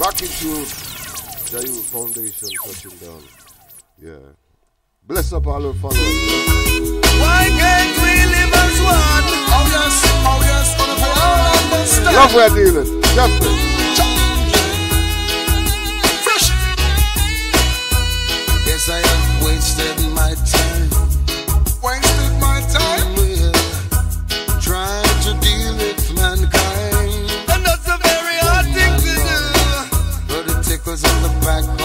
Back into Jayu Foundation touching down. Yeah. Bless up all our followers. Why can't we live as one? Oh yes, oh yes, on the understand. Love we're dealing. Justice. Fresh. Yes, I have wasted my time. Cause in the back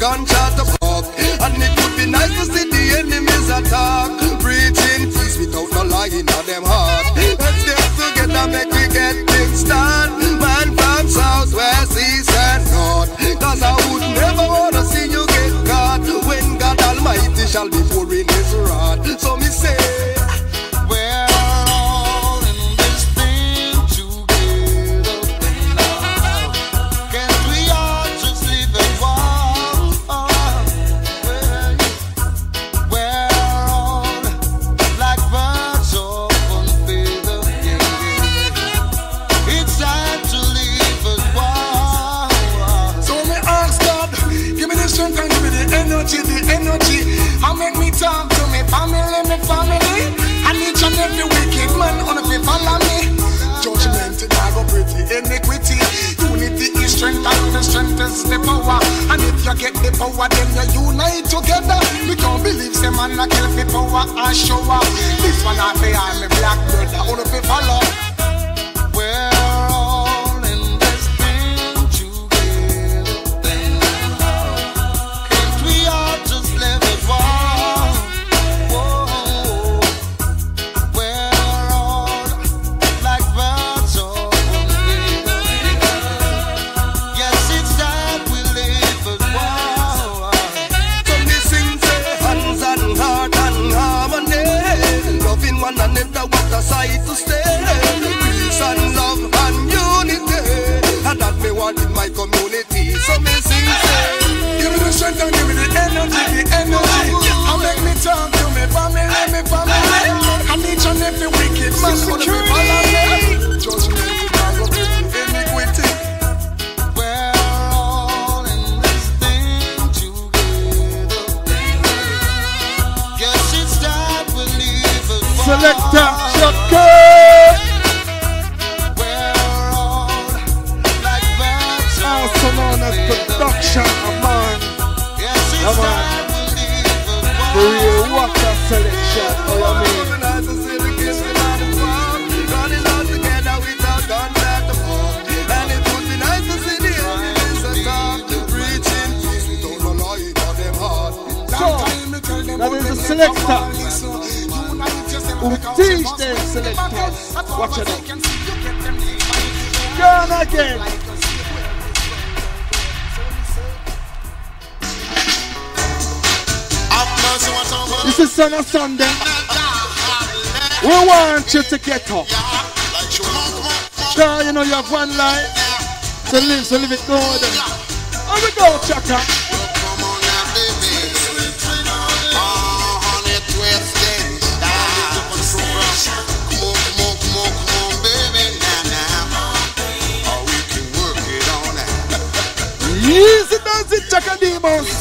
gunshot to pop. And it would be nice to see the enemies attack. Preaching peace without no lying on them heart. Let's get together, make we get things done. Man from south, west, east, and north. Cause I would never wanna see you get caught. When God Almighty shall be full I say I'm Jazz Production, come on. Come on. The real water selection, oh, I mean. So, that is the selector who teach them selectors. Watch it out. Gone again. This on a Sunday. We want you to get up. Girl, you know you have one life So live, so live it good. Here we go, Chaka. Easy does it, Chaka Demus.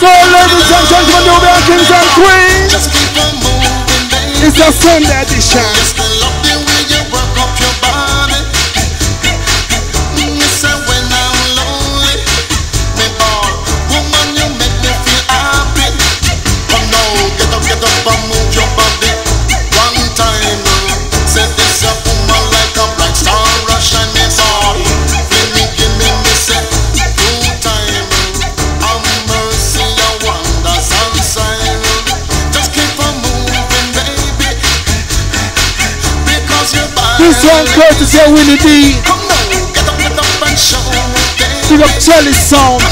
So, ladies and gentlemen, you'll be kings and queens. It's a Sunday edition. John Curtis, yeah, Winni D. Big up Jelly Sound.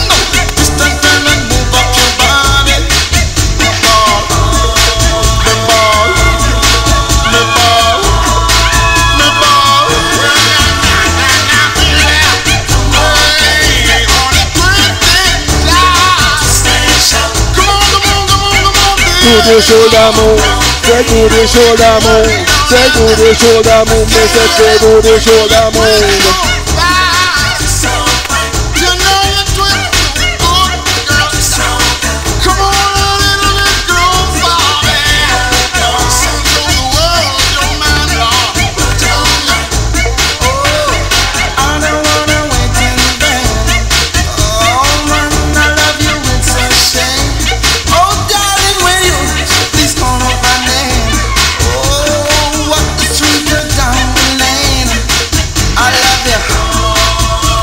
Do the shoulder move, yeah, do the shoulder move. Segure o show da mão, você segure o show da mão.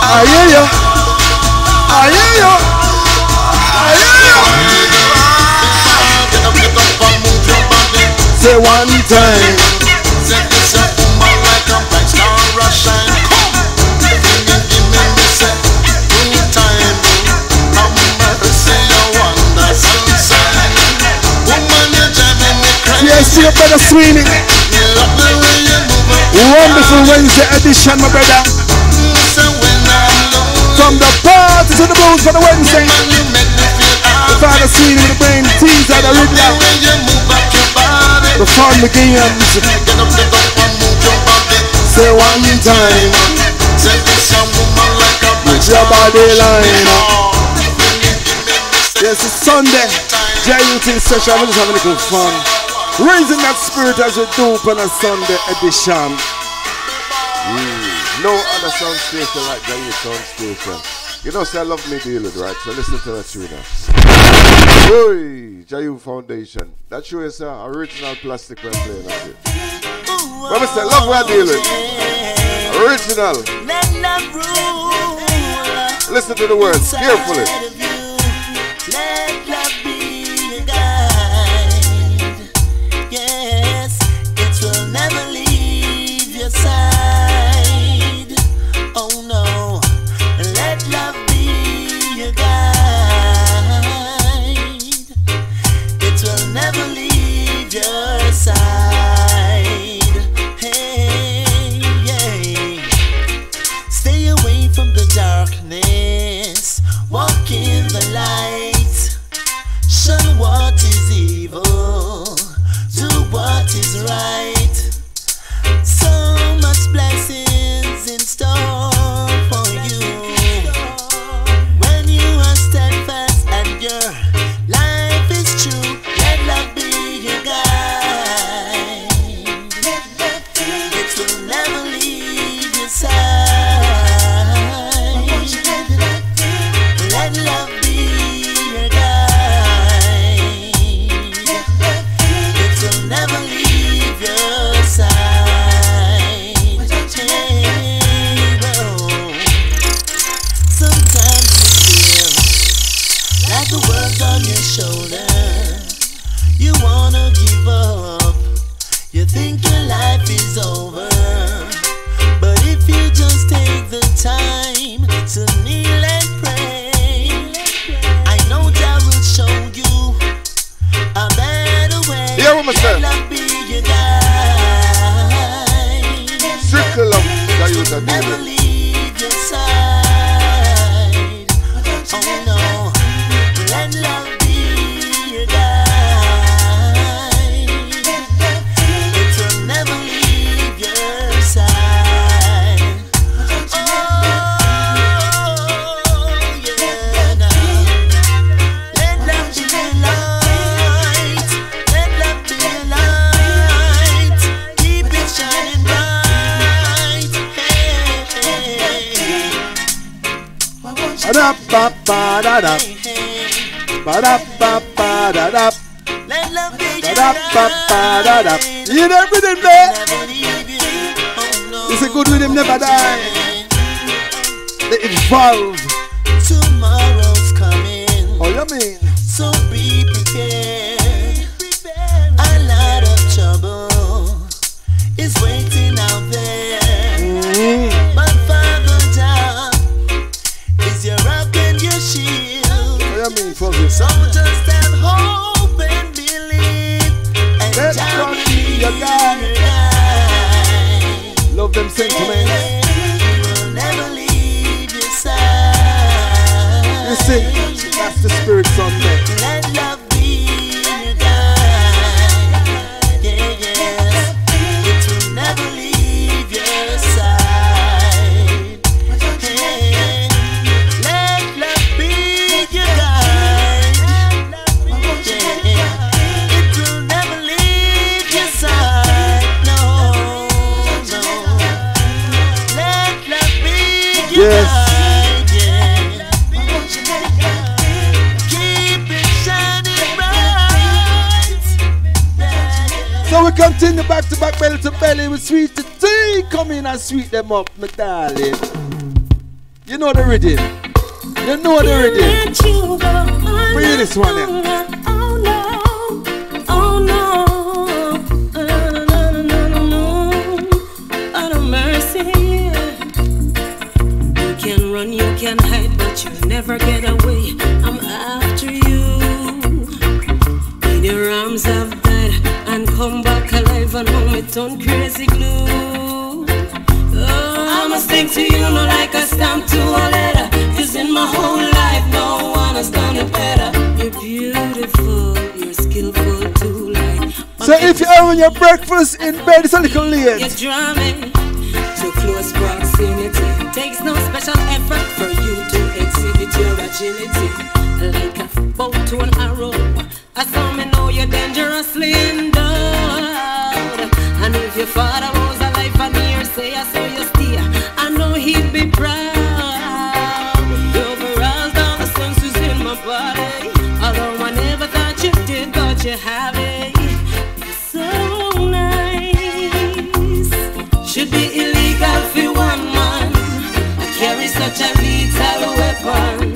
Ayeyo. Ayeyo. Ayeyo. Get up, get. Say one time. Say this a woman like a bright star rushing. Yes, you better swing it. Wonderful Wednesday edition, my brother. From the party to the blues for the Wednesday. The final scene with the brain teas at the rhythm. The fun begins. Say one time. Say this a woman like a your body line. Yes, it's Sunday. J.U.T. session. We're just having a good fun. Raising that spirit as we do on a Sunday edition. Mm. No other sound station like Granny Sound Station. You know, say I love me dealing, right? So listen to that tune now. Hey, Jayu Foundation. That show is uh, original plastic we're playing at here. But say love we're dealing. Original. Listen to the words carefully. Ba-da-ba-ba-da-da. hey, hey. Ba-da-ba-ba-da-da. Let love be your Ba-da-ba-ba-da-da. light. You hear that rhythm there? Never leave you. Oh no. It's a good rhythm, never die. They evolve. Tomorrow's coming. Oh, you mean? So just have hope and believe. And Let Jah God be your guide. Love them sentiments. He will never leave your side. You see, that's the spirit. Let back belly to belly with sweet tea. Come in and sweet them up, my darling. You know the rhythm. You know the rhythm. Bring this one in. Oh no, oh no, no, no, no, no, no, no. Out of mercy. You can run, you can hide, but you never get away. I'm after you. In your arms I've died and come back me turn crazy glue. Oh, I'ma stick to you, no like a stamp to a letter. Cause in my whole life, no one has done it better. You're beautiful, you're skillful too, like. So if you're having your breakfast in bed, it's a little You're drumming to close proximity. Takes no special effort for you to exhibit your agility. Like a bow to an arrow. I saw me know you're. And if your father was alive and here say I saw you steer, I know he'd be proud. You overruled all the senses in my body. Although I never thought you did, but you have it. So nice. Should be illegal for one man. I carry such a lethal weapon.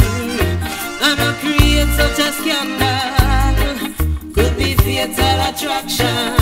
And I create such a scandal. Could be fatal attraction.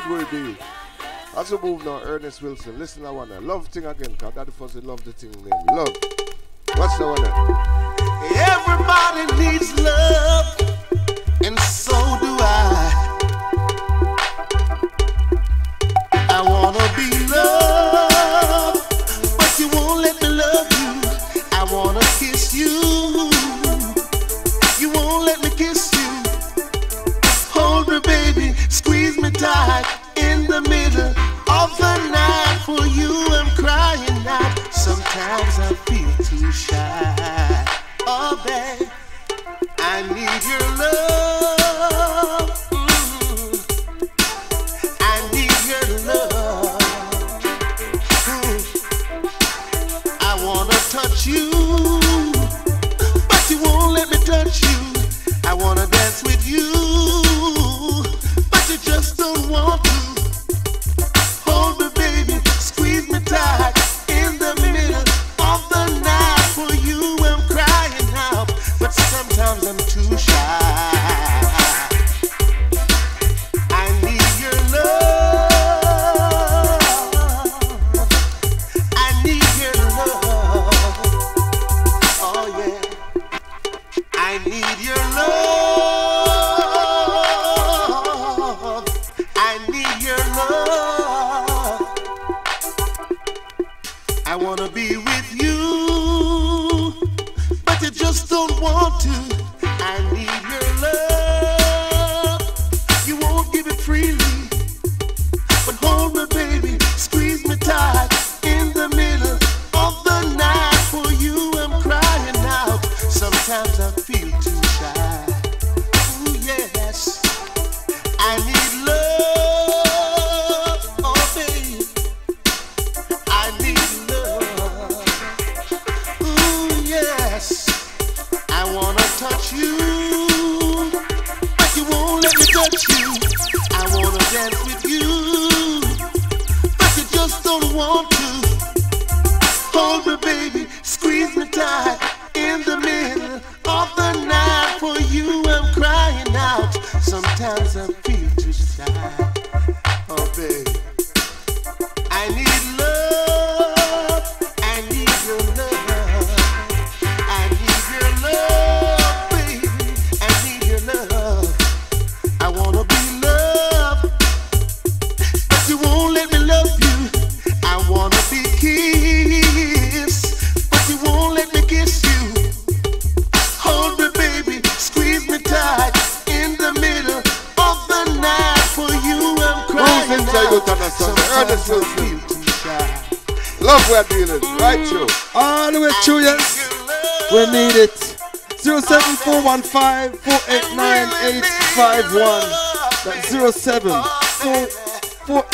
good will be. As we move now, Ernest Wilson, listen I wanna Love thing again, cause that first love the thing name. Love. What's the one? Everybody needs love, and so Sometimes I feel too right through. All the way through, yes. We need it. 07415 That's 07 4,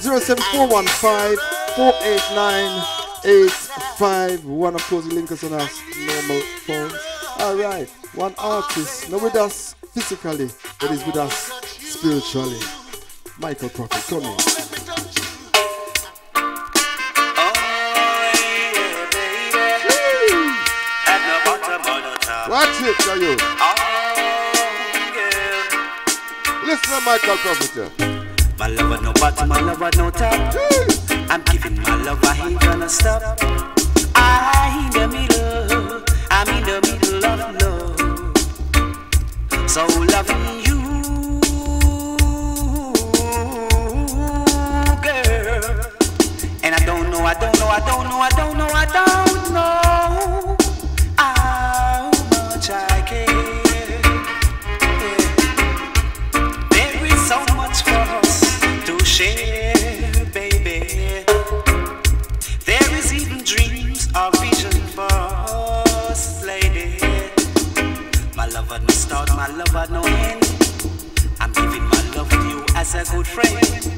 07415 489851. Of course, you link us on our normal phones. Alright, one artist, not with us physically, but is with us spiritually. Michael Prophet, come. tip, yo, yo. Listen to Michael Prophet. My lover no bottom, my lover no top. I'm giving my love, I ain't gonna stop. I in the middle, I'm in the middle of love. So loving you, girl. And I don't know, I don't know, I don't know, I don't know, I don't know. my love at no end. I'm giving my love to you as a good friend.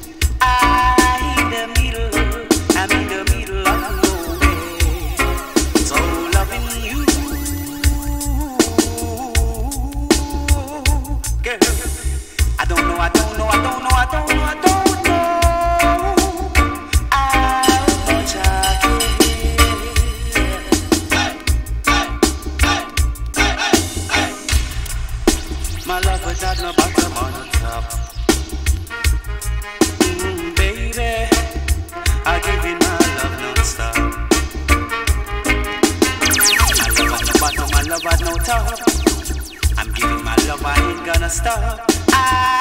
Stop. I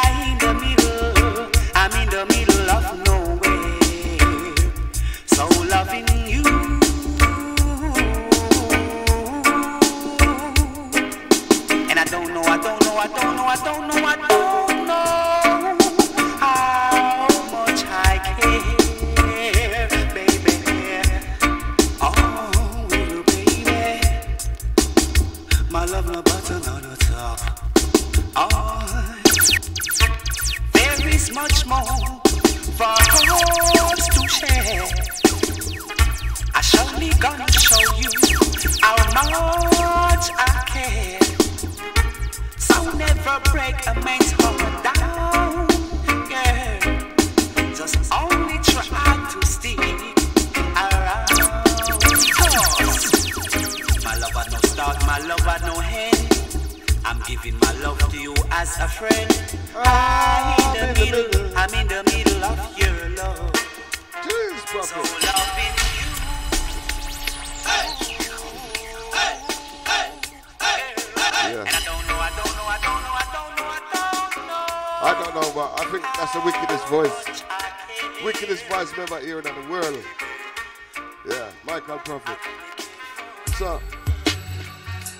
giving my love to you as a friend. I'm in the middle, I'm in the middle of your love. Jeez, So loving you. Yeah. And I don't know, I don't know, I don't know, I don't know, I don't know. I don't know, but I think that's the wickedest voice. much I care. Wickedest voice I've ever heard in the world. Yeah, Michael Prophet. So,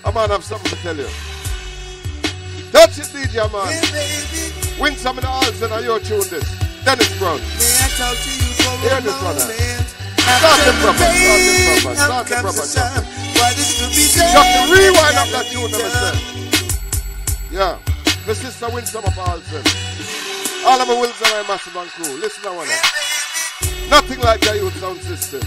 I might have something to tell you. Touch it, DJ man. Hey, Win some of the odds and your tune this. Dennis Brown. may I talk to you for Hear a this one moment? Start the proper, start the proper, start the proper, sun. What is to be done? You rewind up that tune, be never done. said. Yeah. My sister win some of all said. Eh? All of my wills and massive and crew. Listen to one. Nothing like the youth sound system.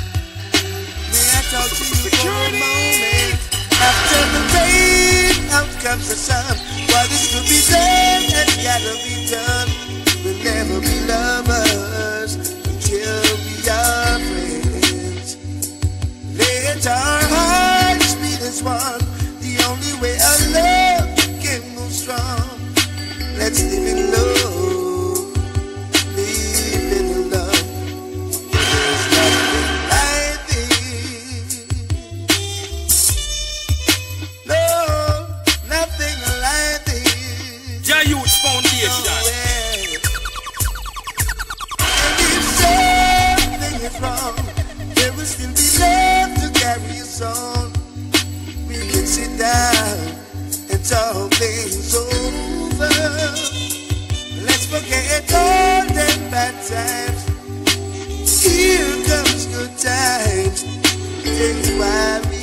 May I talk to you for a moment? After the rain, out comes the sun. What is to be done has gotta be done. We'll never be lovers until we are friends. Let our hearts beat as one. The only way our love can move strong. Let's live in love. This. Jah Yoots Foundation. And if something is wrong, there will still be love to carry us on. We can sit down and talk things over. Let's forget all them bad times. Here comes good times. That's why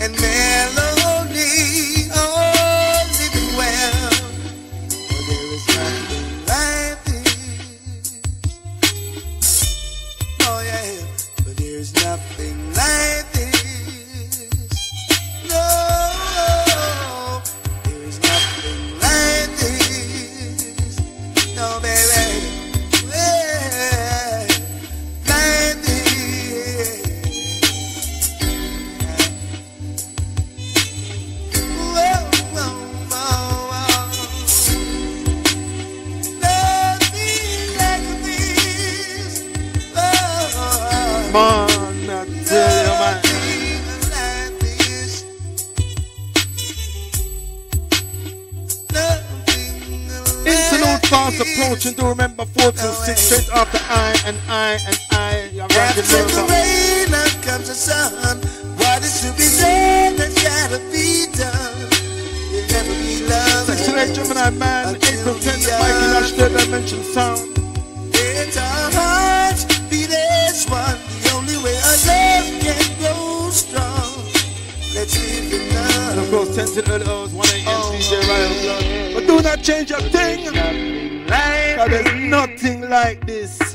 and Melanie. Fast approaching. Do remember four to six straight after I and I and I. After the rain now comes the sun. What is to be done has gotta be done. You'll never be loved. Six to eight Gemini man. April 10th, Mikey Nash, third dimension sound. It's our hearts beat as one. The only way our love can grow strong. Let's live in And of course, 10 to early hours, 1 a.m. DJ Ryan Blood. But do not change a thing. Cause there's nothing like this.